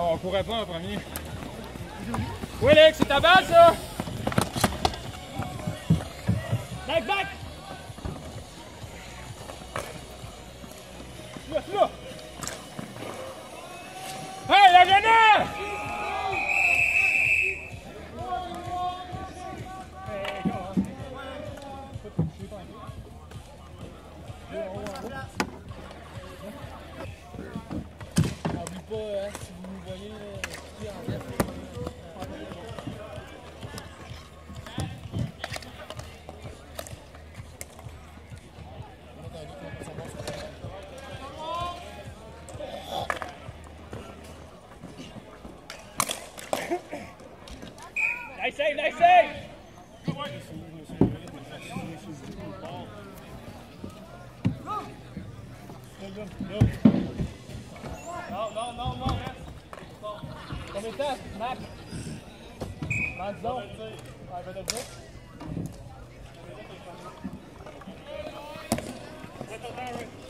on courait pas en premier. Oui, Alex, c'est ta balle, ça? Back, back! Là, là! nice save, nice save. Good work. No, no, no, no. Come in there, Mac. Man's down. I better go. Let the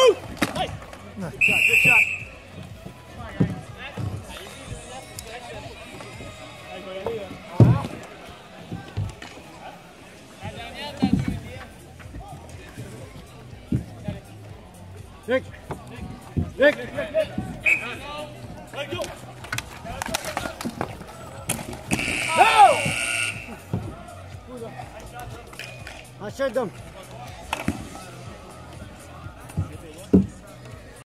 Nice! Good shot, good shot. Go! I them.